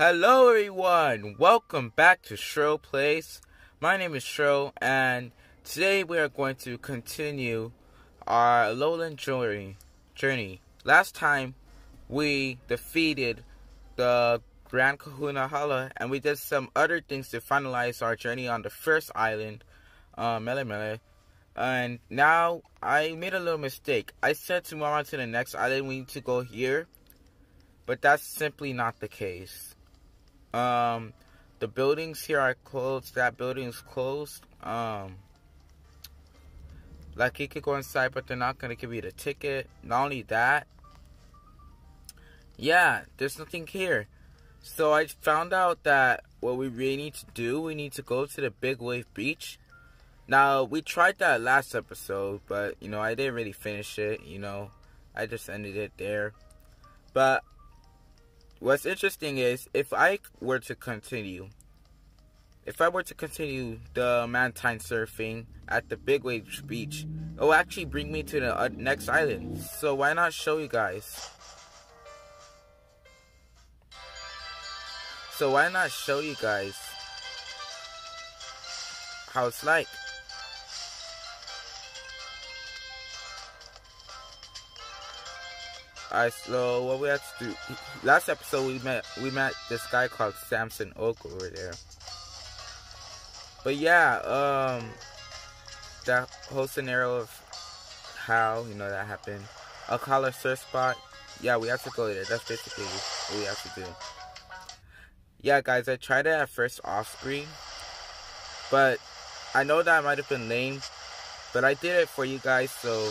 Hello everyone, welcome back to Shrill Plays. My name is Shrill and today we are going to continue our lowland journey. journey. Last time we defeated the Grand Kahuna Hala and we did some other things to finalize our journey on the first island, uh, Melemele. And now I made a little mistake. I said to move on to the next island we need to go here, but that's simply not the case. Um, the buildings here are closed. That building is closed. Um, like you could go inside, but they're not gonna give you the ticket. Not only that, yeah, there's nothing here. So I found out that what we really need to do, we need to go to the Big Wave Beach. Now we tried that last episode, but you know I didn't really finish it. You know, I just ended it there. But what's interesting is if I were to continue, if I were to continue the Mantine surfing at the Big Wave Beach, it will actually bring me to the uh, next island. So why not show you guys? So why not show you guys how it's like? Alright, so what we have to do last episode we met we met this guy called Samson Oak over there. But yeah, um that whole scenario of how, you know, that happened. Akala surf spot. Yeah, we have to go there. That's basically what we have to do. Yeah guys, I tried it at first off screen. But I know that I might have been lame. But I did it for you guys so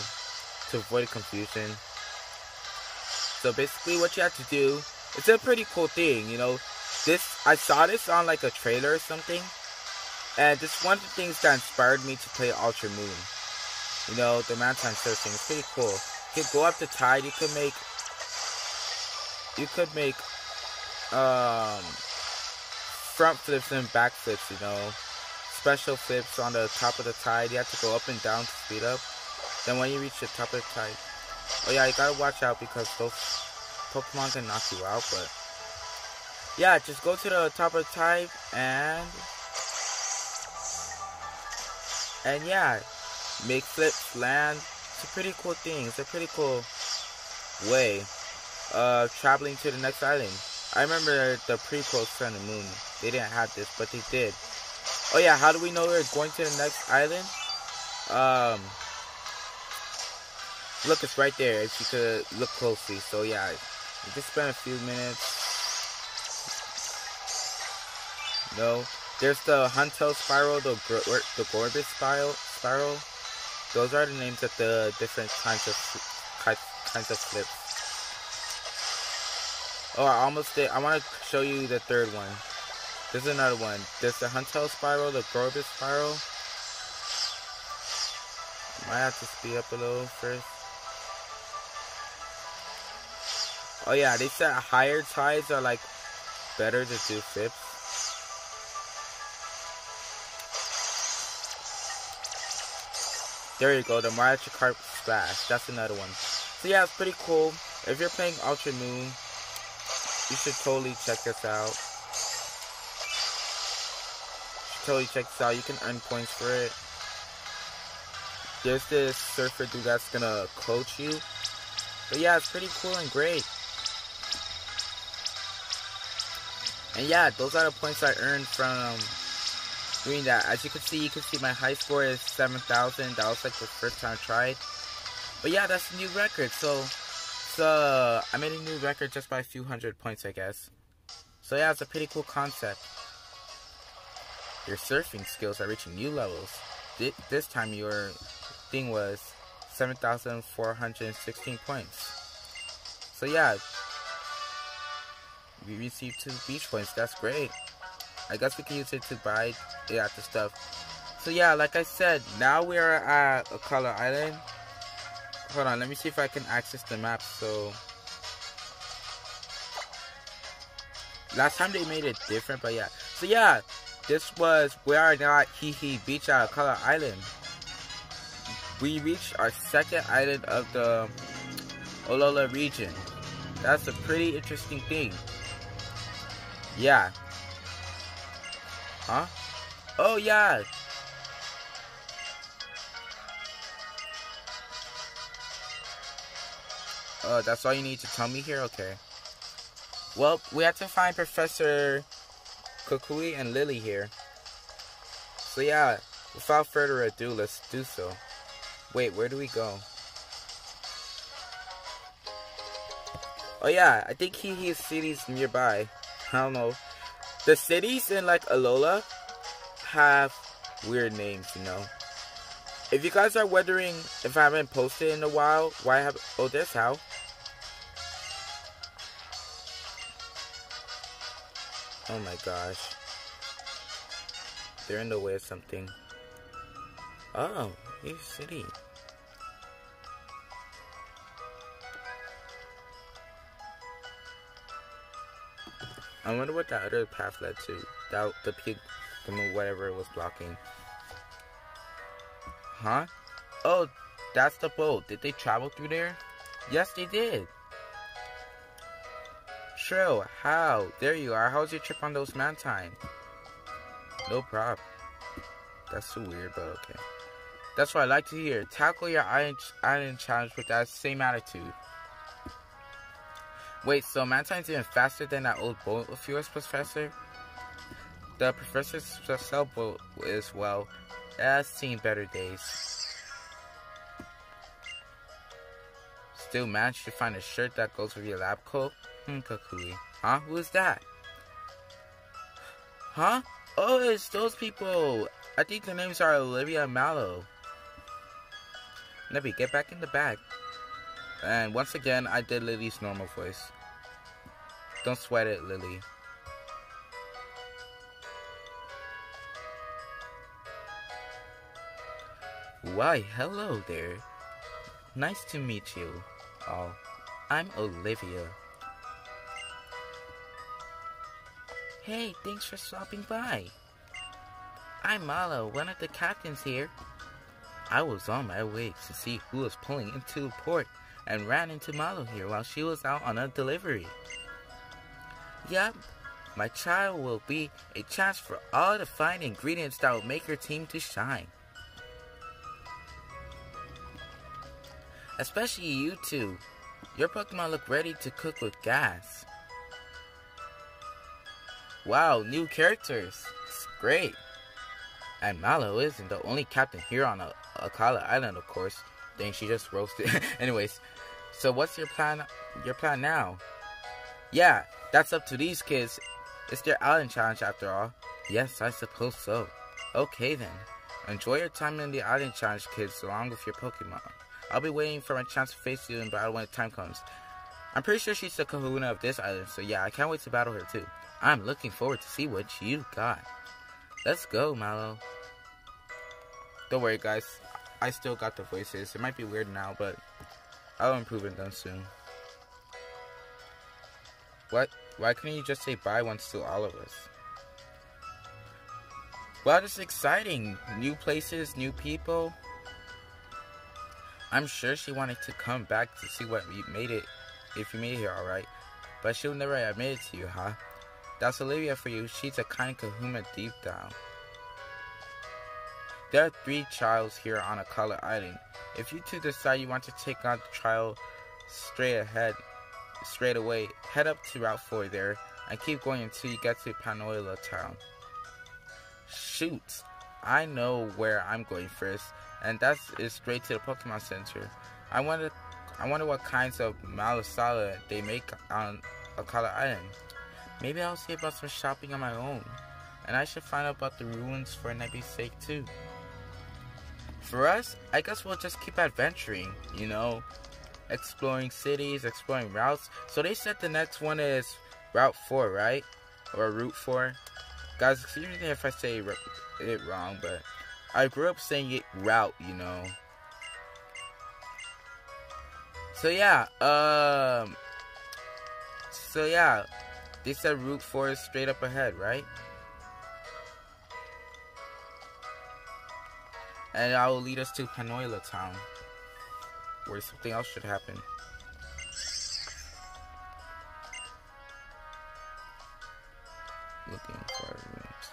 to avoid confusion. So basically what you have to do, it's a pretty cool thing, you know. This I saw this on like a trailer or something. And this one of the things that inspired me to play Ultra Moon. You know, the Mantine surfing is pretty cool. You could go up the tide, you could make you could make um front flips and back flips, you know. Special flips on the top of the tide. You have to go up and down to speed up. Then when you reach the top of the tide, Oh yeah, you gotta watch out because those Pokemon can knock you out, but yeah, just go to the top of tide and and yeah, make flips, land. It's a pretty cool thing. It's a pretty cool way of traveling to the next island. I remember the prequel Sun and Moon. They didn't have this, but they did. Oh yeah, how do we know we're going to the next island? Um, Look, it's right there if you could look closely. So yeah, just spend a few minutes. No, there's the Huntel Spiral, the the Gorbis Spiral. Spiral. Those are the names of the different kinds of kinds of flips. Oh, I almost did. I want to show you the third one. There's another one. There's the Huntel Spiral, the Gorbis Spiral. Might have to speed up a little first. Oh yeah, they said higher tides are like better to do flips. There you go, the Magikarp Splash. That's another one. So yeah, it's pretty cool. If you're playing Ultra Moon, you should totally check this out. totally check this out. You can earn points for it. There's this surfer dude that's gonna coach you. But yeah, it's pretty cool and great. And yeah, those are the points I earned from doing that. As you can see, you can see my high score is 7,000. That was like the first time I tried. But yeah, that's a new record. So, so I made a new record just by a few hundred points, I guess. So yeah, it's a pretty cool concept. Your surfing skills are reaching new levels. This time your thing was 7,416 points. So yeah, we received two beach points. That's great. I guess we can use it to buy the stuff. So yeah, like I said, now we are at Akala island. Hold on, let me see if I can access the map. So last time they made it different, but yeah. So yeah, this was we are now at Heahea Beach at Akala Island. We reached our second island of the Alola region. That's a pretty interesting thing. Yeah. Huh? Oh, yeah. Oh, that's all you need to tell me here? Okay. Well, we have to find Professor Kukui and Lily here. So yeah, without further ado, let's do so. Wait, where do we go? Oh yeah, I think he has cities nearby. I don't know. The cities in like Alola have weird names, you know. If you guys are wondering if I haven't posted in a while, why have oh there's how. Oh my gosh. They're in the way of something. Oh, new city. I wonder what that other path led to. That the peak, the whatever it was blocking. Huh? Oh, that's the boat. Did they travel through there? Yes, they did. Trill, how? There you are. How was your trip on those Mantine? No problem. That's so weird, but okay. That's what I like to hear. Tackle your island, island challenge with that same attitude. Wait, so Mantine's even faster than that old boat of yours, Professor? The Professor's sailboat is, well, has seen better days. Still managed to find a shirt that goes with your lab coat? Hmm, Kukui. Huh? Who is that? Huh? Oh, it's those people. I think their names are Olivia and Mallow. Nebby, get back in the bag. And once again, I did Lily's normal voice. Don't sweat it, Lily. Why, hello there. Nice to meet you. Oh, I'm Olivia. Hey, thanks for stopping by. I'm Mallow, one of the captains here. I was on my way to see who was pulling into port and ran into Mallow here while she was out on a delivery. Yup, my child will be a chance for all the fine ingredients that will make her team to shine. Especially you two. Your Pokemon look ready to cook with gas. Wow, new characters. It's great. And Mallow isn't the only captain here on a Akala Island, of course. Dang, she just roasted. Anyways, so what's your plan? Your plan now? Yeah, that's up to these kids. It's their island challenge after all. Yes, I suppose so. Okay then. Enjoy your time in the island challenge, kids, along with your Pokemon. I'll be waiting for my chance to face you in battle when the time comes. I'm pretty sure she's the kahuna of this island, so yeah, I can't wait to battle her too. I'm looking forward to see what you got. Let's go, Mallow. Don't worry, guys. I still got the voices. It might be weird now, but I'll improve it done soon. What? Why couldn't you just say bye once to all of us? Well, it's exciting. New places, new people. I'm sure she wanted to come back to see what we made it, if you made it here alright. But she'll never admit it to you, huh? That's Olivia for you. She's a kind kahuna deep down. There are three trials here on a Akala Island. If you two decide you want to take on the trial straight ahead, straight away, head up to Route 4 there and keep going until you get to Paniola Town. Shoot, I know where I'm going first, and that is straight to the Pokemon Center. I wonder, I wonder what kinds of malasada they make on Akala Island. Maybe I'll see about some shopping on my own. And I should find out about the ruins for Nebby's sake too. For us, I guess we'll just keep adventuring, you know, exploring cities, exploring routes. So they said the next one is Route 4, right? Or Route 4. Guys, excuse me if I say it wrong, but I grew up saying it route, you know. So yeah, um, so yeah, they said Route 4 is straight up ahead, right? and that will lead us to Paniola Town, where something else should happen. Looking for rooms.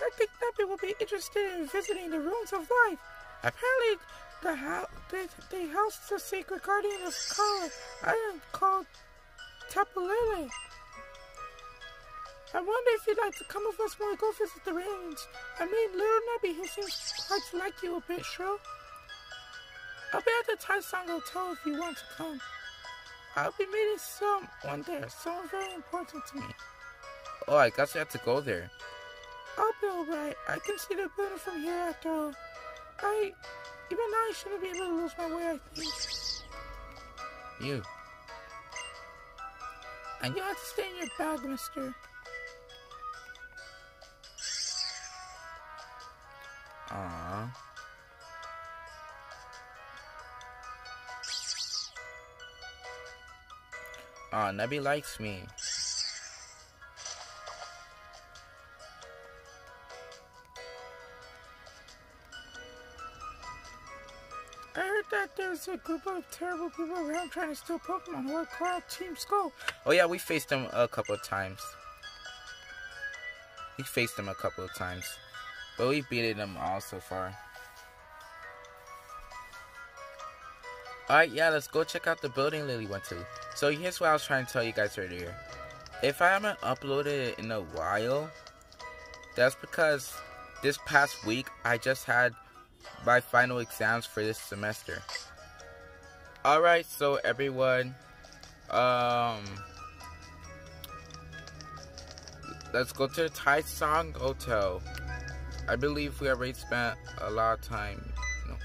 I think Nebby will be interested in visiting the rooms of life. Apparently, the house they, house house the sacred guardian of Akala. I am called Tapu Lele. I wonder if you'd like to come with us when we go visit the range. I mean, little Nebby, he seems quite to like you a bit, Shrill. I'll be at the Tide Song Hotel if you want to come. I'll be meeting someone there, someone very important to me. Oh, I guess I have to go there. I'll be alright. I can see the building from here after all. I, even now, I shouldn't be able to lose my way, I think. You. And you have to stay in your bag, mister. Aww. Aw, Nebby likes me. I heard that there's a group of terrible people around trying to steal Pokemon who are called Team Skull. Oh yeah, we faced them a couple of times. We faced them a couple of times. But we've beaten them all so far. Alright, yeah, let's go check out the building Lily went to. So here's what I was trying to tell you guys earlier. If I haven't uploaded it in a while, that's because this past week I just had my final exams for this semester. Alright, so everyone, um, let's go to the Tide Song Hotel. I believe we already spent a lot of time. Know.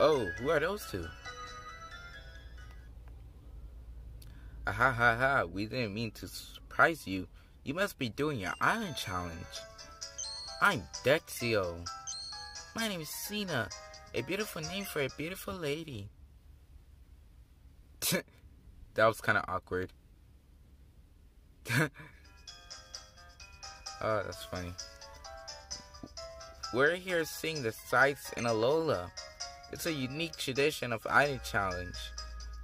Oh, who are those two? Ah, ha ha ha, we didn't mean to surprise you. You must be doing your island challenge. I'm Dexio. My name is Sina, a beautiful name for a beautiful lady. that was kind of awkward. oh, that's funny. We're here seeing the sights in Alola. It's a unique tradition of Island Challenge.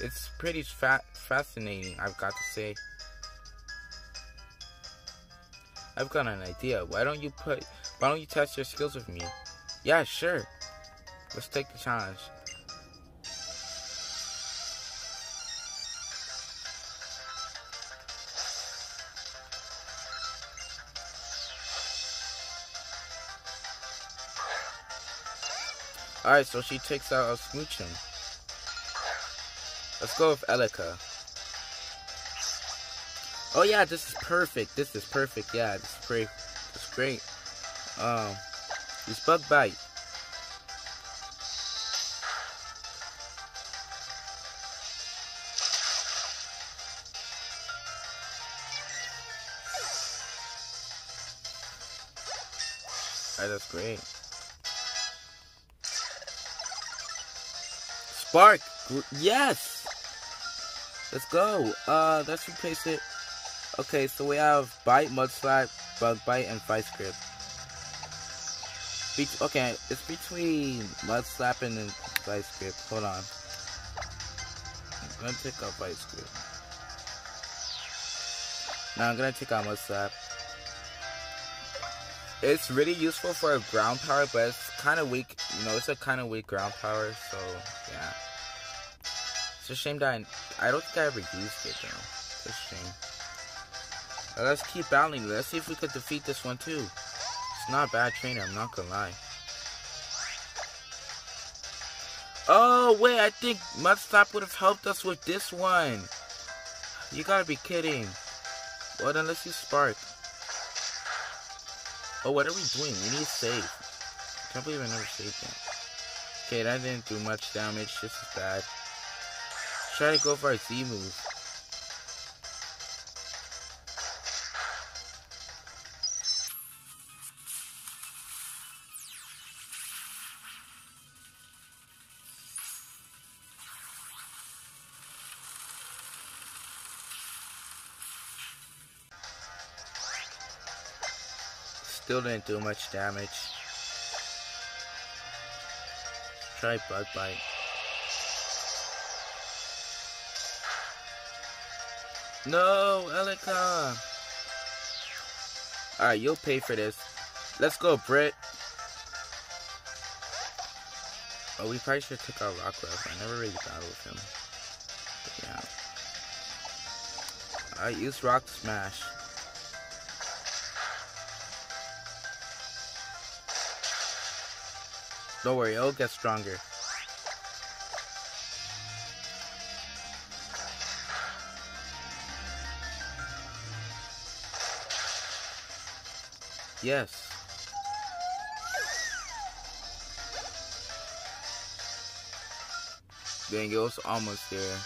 It's pretty fa fascinating, I've got to say. I've got an idea. Why don't you put why don't you test your skills with me? Yeah, sure. Let's take the challenge. Alright, so she takes out a Smoochum. Let's go with Elika. Oh yeah, this is perfect. This is perfect. Yeah, this is great. This is great. Um, this bug bite. Alright, that's great. Spark! Yes! Let's go. Uh, let's replace it. Okay, so we have Bite, Mud Slap, Bug Bite, and Vice Grip. Be okay, it's between Mud Slapping and Vice Grip. Hold on. I'm gonna take out Vice Grip. Now I'm gonna take out Mud Slap. It's really useful for a ground power, but it's kind of weak. You know, it's a kind of weak ground power, so yeah. It's a shame that I, I don't think I ever used it though. It's a shame. But let's keep battling. Let's see if we could defeat this one too. It's not a bad trainer, I'm not gonna lie. Oh wait, I think Mudslap would have helped us with this one. You gotta be kidding. Well then let's use Spark. Oh, what are we doing? We need to save. I can't believe I never saved that. Okay, that didn't do much damage. This is bad. Try to go for a Z move. Still didn't do much damage. Try Bug Bite. No, Elika! Alright, you'll pay for this. Let's go, Brit. Oh, we probably should take out Rockwell. I never really battled with him. But yeah. I use Rock Smash. Don't worry, it'll get stronger. Yes. Dang, it was almost there.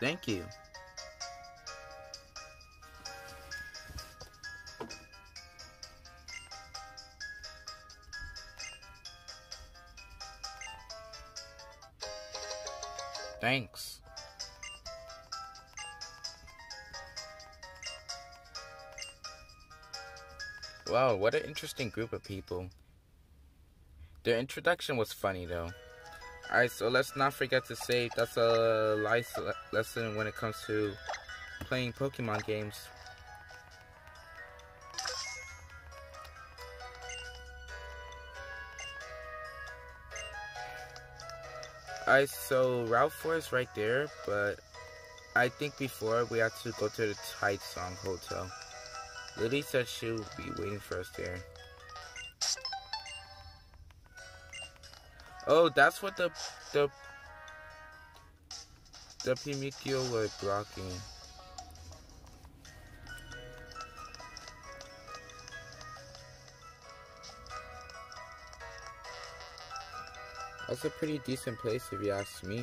Thank you. Thanks. Wow, what an interesting group of people. Their introduction was funny though. Alright, so let's not forget to say that's a life lesson when it comes to playing Pokemon games. Alright, so Route 4 is right there, but I think before we have to go to the Tide Song Hotel. Lily said she would be waiting for us there. Oh, that's what the the the Pimikio was blocking. That's a pretty decent place if you ask me.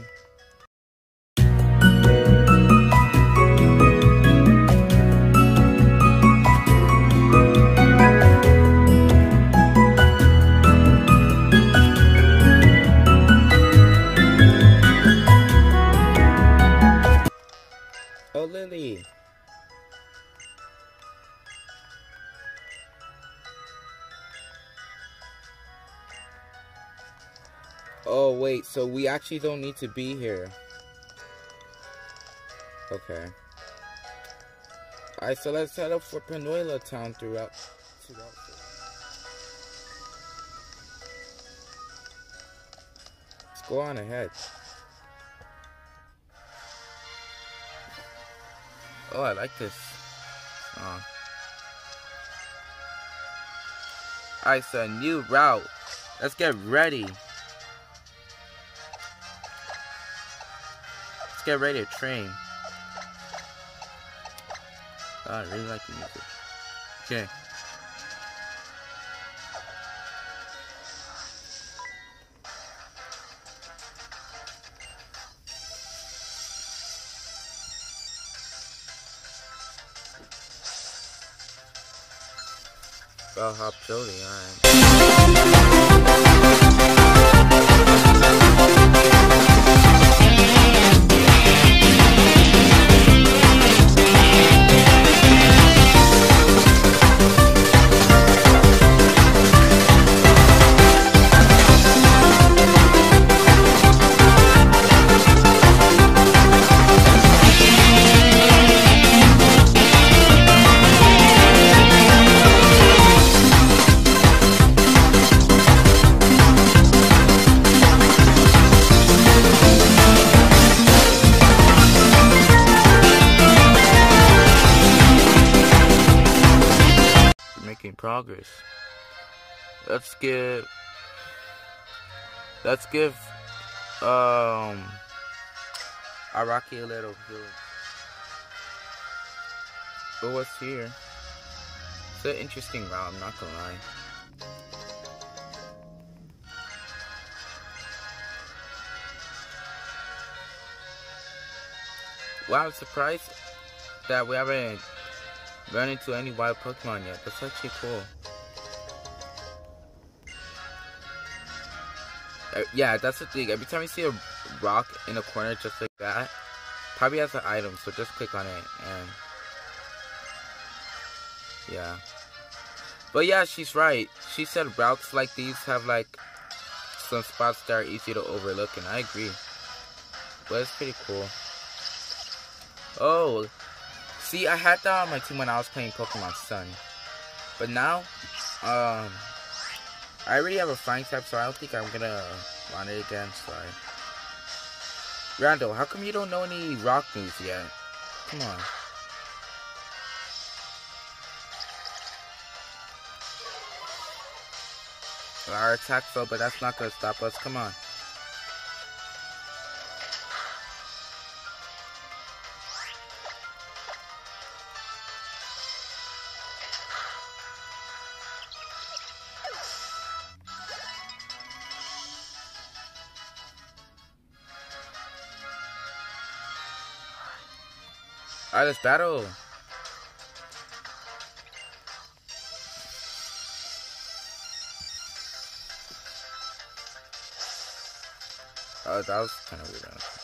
Actually don't need to be here. Okay. Alright, so let's head up for Paniola Town throughout. throughout let's go on ahead. Oh, I like this song. Alright, so new route. Let's get ready. Let's get ready to train. I really like the music. Okay. Bellhop Jody. Progress. Let's give let's give um Araki a little. But what's here? It's an interesting route, I'm not gonna lie. Wow, I'm surprised that we haven't run into any wild Pokemon yet. That's actually cool. Uh, yeah, that's the thing. Every time you see a rock in a corner just like that, probably has an item, so just click on it and yeah. But yeah, she's right. She said routes like these have like some spots that are easy to overlook, and I agree. But it's pretty cool. Oh, see, I had that on my team when I was playing Pokemon Sun. But now, um, I already have a flying type, so I don't think I'm gonna run it again. Sorry. Randall, how come you don't know any rock moves yet? Come on. Our attack fell, but that's not gonna stop us. Come on. Alright, let's battle. Oh, that was kind of weird.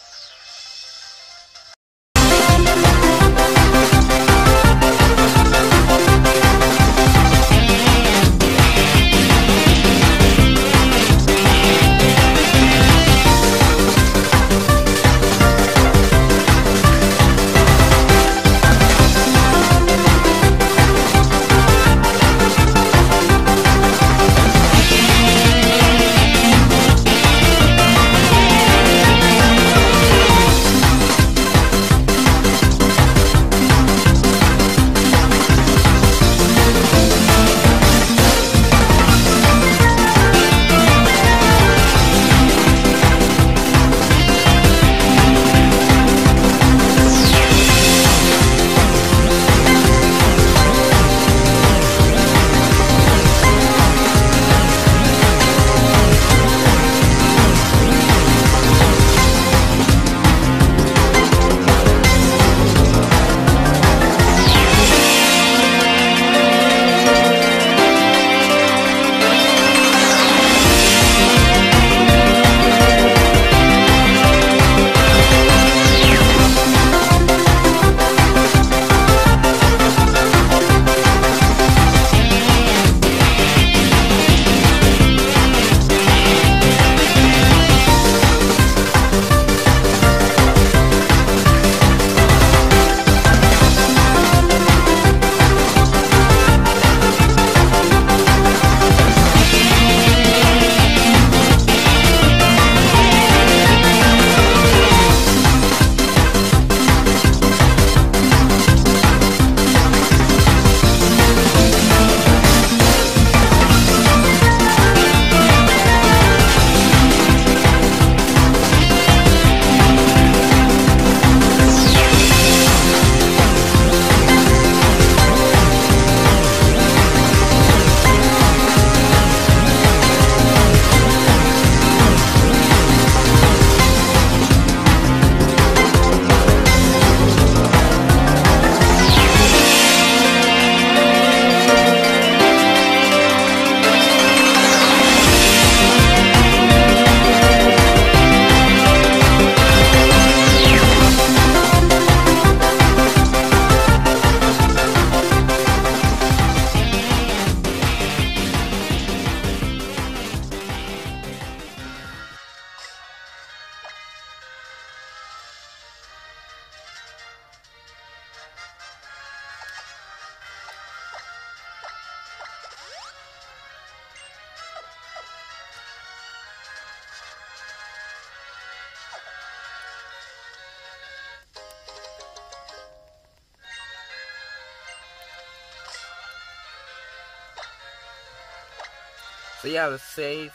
So yeah, let's save.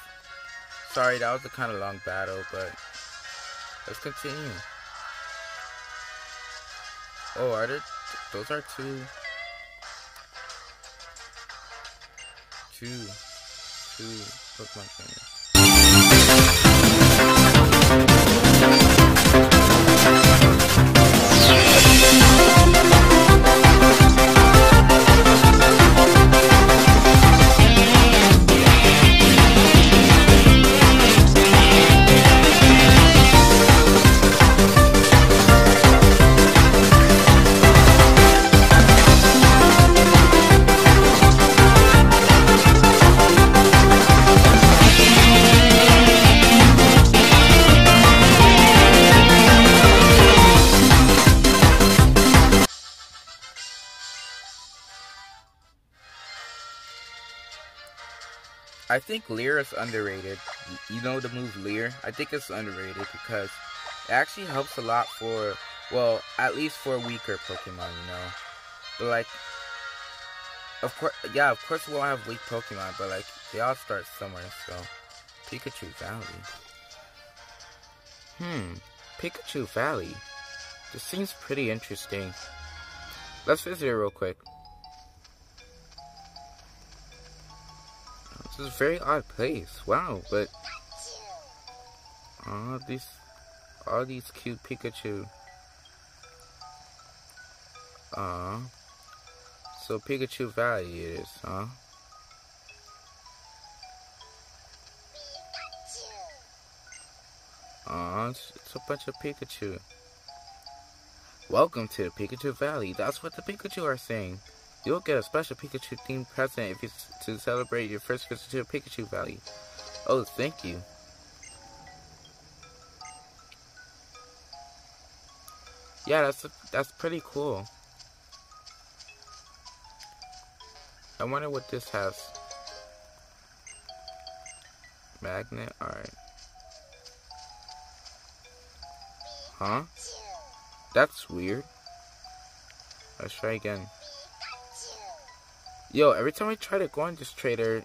Sorry, that was a kind of long battle, but let's continue. Oh, are there? Those are two. Two. Two Pokemon trainers. Think Leer is underrated. You know the move Leer? I think it's underrated because it actually helps a lot for, well, at least for weaker Pokemon, you know? But like, of course, yeah, of course we'll have weak Pokemon, but like, they all start somewhere, so. Pikachu Valley. Hmm, Pikachu Valley. This seems pretty interesting. Let's visit it real quick. This is a very odd place. Wow, but all these all these cute Pikachu. Uh so Pikachu Valley it is, huh? Aw, it's, it's a bunch of Pikachu. Welcome to Pikachu Valley. That's what the Pikachu are saying. You'll get a special Pikachu themed present if it's to celebrate your first visit to Pikachu Valley. Oh, thank you. Yeah, that's that's pretty cool. I wonder what this has. Magnet, alright. Huh? That's weird. Let's try again. Yo, every time I try to go on this trader...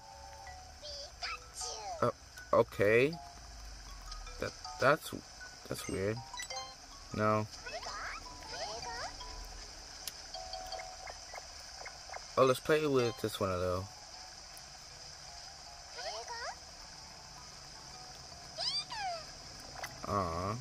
Uh, okay. That That's... That's weird. No. Oh, let's play with this one though. Aww.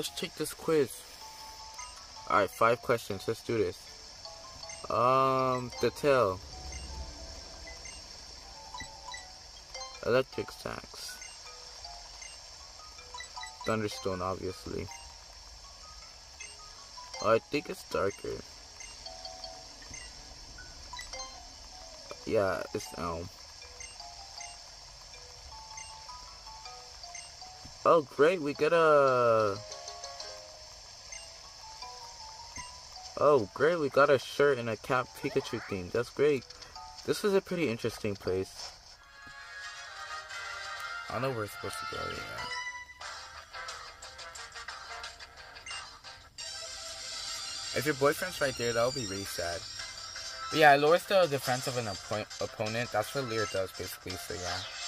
Let's take this quiz. Alright, five questions. Let's do this. Um, the tail. Electric sax. Thunderstone, obviously. Oh, I think it's darker. Yeah, it's Elm. Oh, great, we got a... Oh, great, we got a shirt and a cap Pikachu theme. That's great. This is a pretty interesting place. I don't know where we're supposed to go yet. If your boyfriend's right there, that would be really sad. But yeah, it lowers the defense of an opponent. That's what Leer does, basically, so yeah.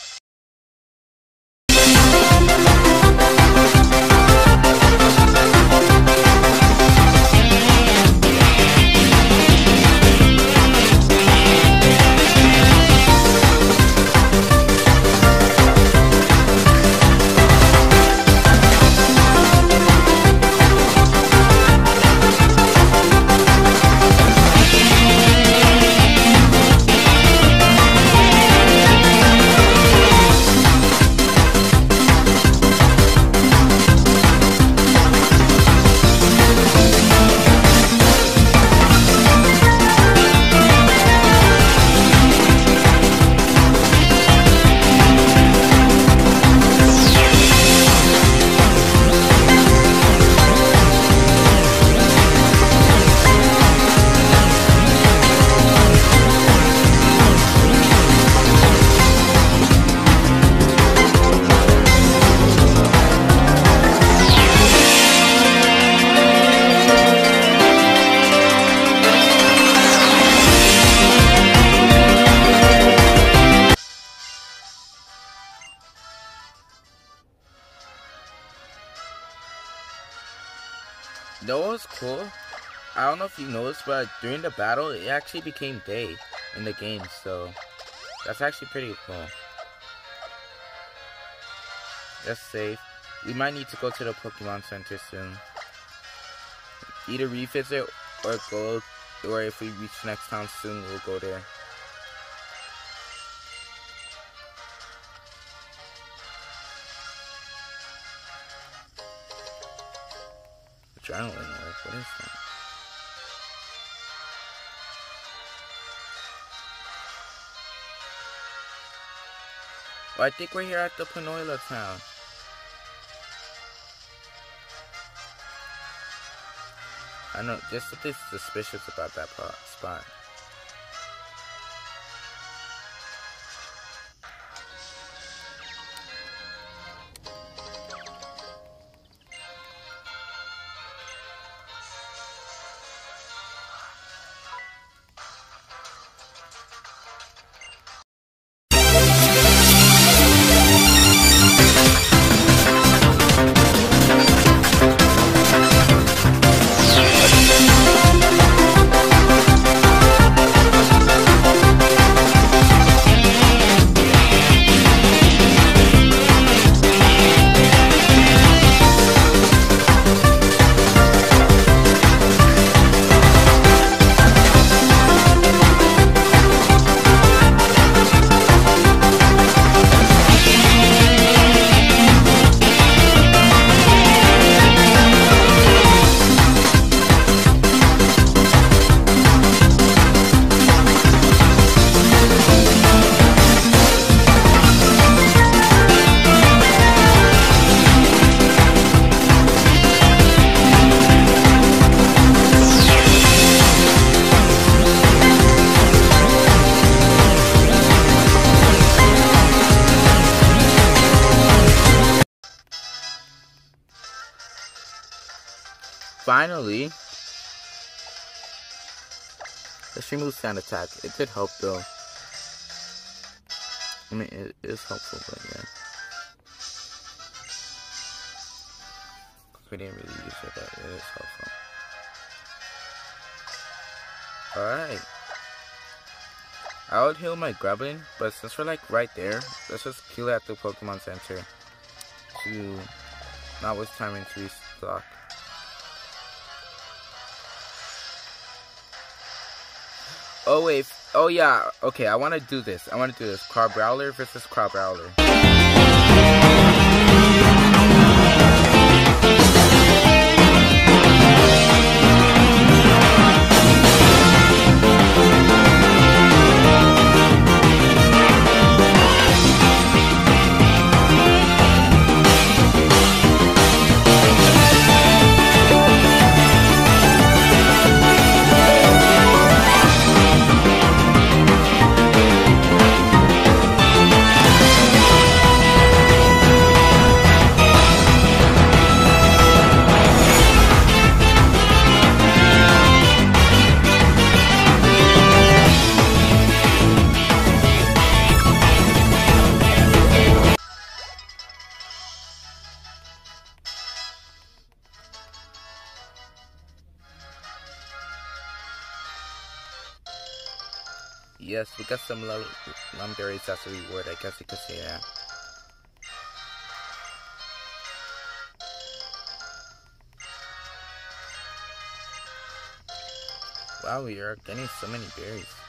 What's cool? I don't know if you noticed, but during the battle, it actually became day in the game, so that's actually pretty cool. That's safe. We might need to go to the Pokemon Center soon. Either revisit or go, or if we reach next town soon, we'll go there. work. What is that? Well, I think we're here at the Paniola town. I know, there's something suspicious about that spot. Finally, let's remove sand attack. It did help though. I mean, it is helpful, but yeah. We didn't really use it, but it is helpful. Alright. I would heal my Grubbin, but since we're like right there, let's just kill it at the Pokemon Center to not waste time into restock. Oh wait, oh yeah, okay, I want to do this. I want to do this. Crabrawler versus Crabrawler. Yes, we got some Lum Berries as a reward, I guess you could say that. Wow, we are getting so many berries.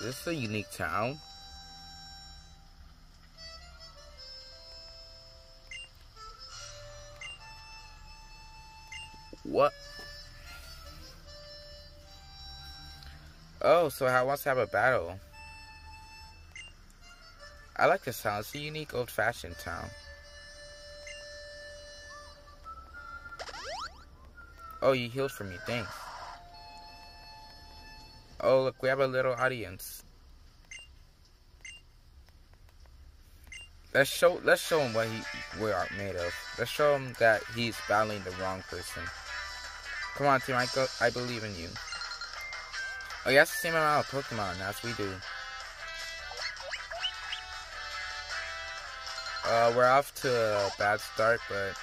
This is a unique town. What? Oh, so I wants to have a battle. I like this town. It's a unique old-fashioned town. Oh, you healed for me. Thanks. Oh, look, we have a little audience. Let's show let's show him what he we are made of. Let's show him that he's battling the wrong person. Come on, Team Michael, I believe in you. Oh, he has the same amount of Pokemon as we do. Uh, we're off to a bad start, but...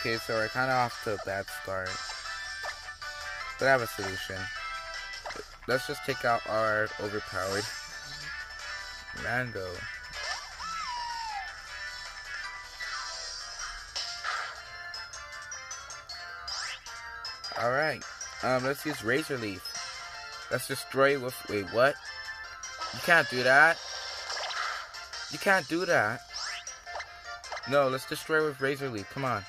Okay, so we're kind of off to a bad start. But I have a solution. Let's just take out our overpowered mango. Alright. Um, let's use Razor Leaf. Let's destroy with. Wait, what? You can't do that. You can't do that. No, let's destroy with Razor Leaf. Come on.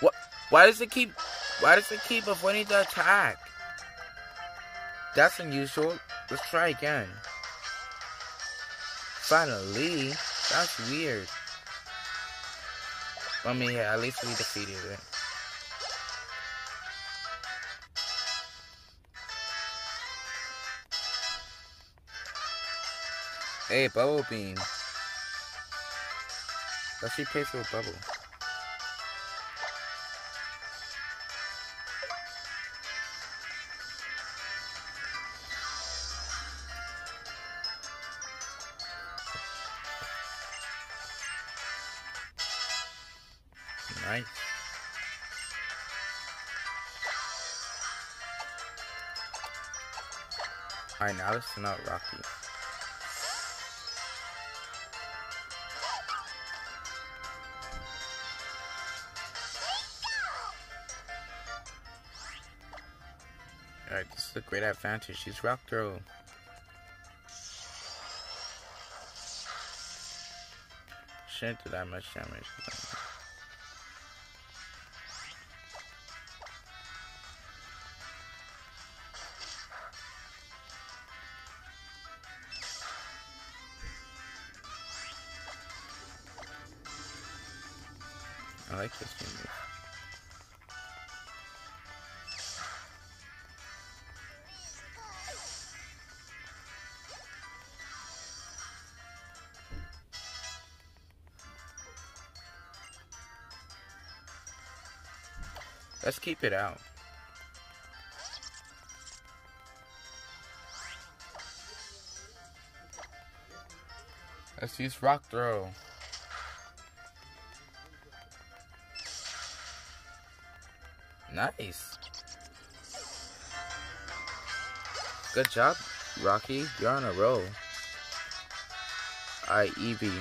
What? Why does it keep? Why does it keep avoiding the attack? That's unusual. Let's try again. Finally, that's weird. I mean, yeah, at least we defeated it. Hey, Bubble Beam. Let's replace it with Bubble. Alright, now send out Rocky. Alright, this is a great advantage. She's rock throw. Shouldn't do that much damage. Let's keep it out. Let's use rock throw. Nice. Good job, Rocky. You're on a roll. Alright, Eevee.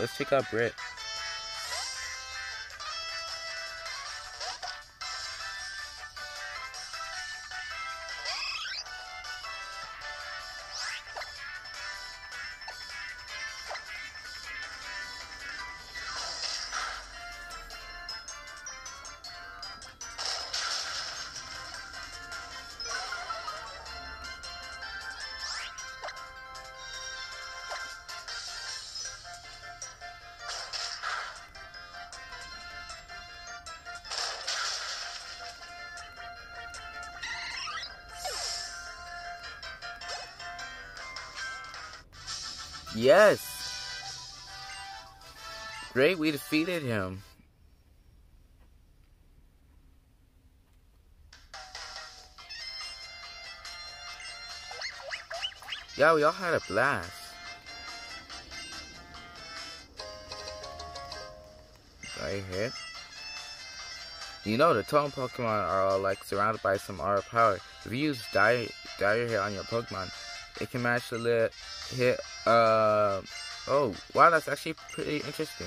Let's take out Brit. Yes. Great, we defeated him. Yeah, we all had a blast. Right here. You know the totem Pokemon are all like surrounded by some aura power. If you use Dire, dire Hit on your Pokemon, it can match the hit uh oh wow that's actually pretty interesting.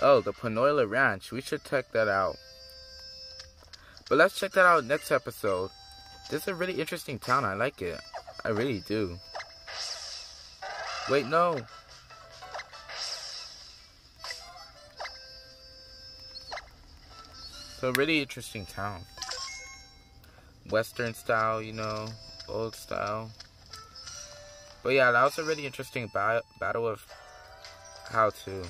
Oh the Paniola Ranch. We should check that out. But let's check that out next episode. This is a really interesting town. I like it. I really do. Wait no. So really interesting town. Western style, you know, old style. But yeah, that was a really interesting ba battle of how to.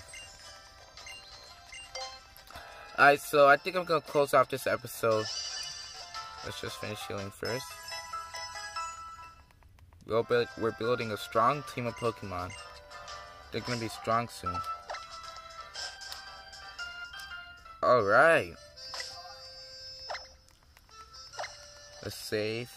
Alright, so I think I'm gonna close off this episode. Let's just finish healing first. We'll build, we're building a strong team of Pokemon. They're gonna be strong soon. Alright. Let's save.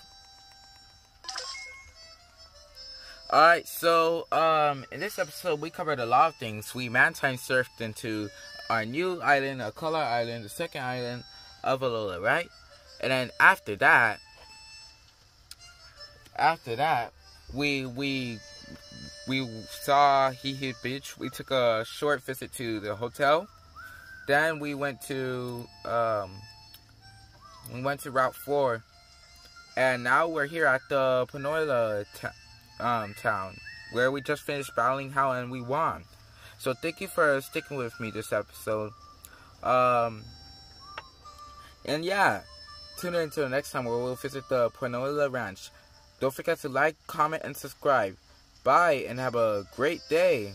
Alright, so um in this episode we covered a lot of things. We Mantine surfed into our new island, Akala island, the second island of Alola, right? And then after that after that we we we saw Heahea Beach. We took a short visit to the hotel. Then we went to um, we went to Route Four, and now we're here at the Paniola um, town where we just finished battling Hau and we won. So thank you for sticking with me this episode. Um, and yeah, tune in until the next time where we'll visit the Paniola Ranch. Don't forget to like, comment, and subscribe. Bye, and have a great day.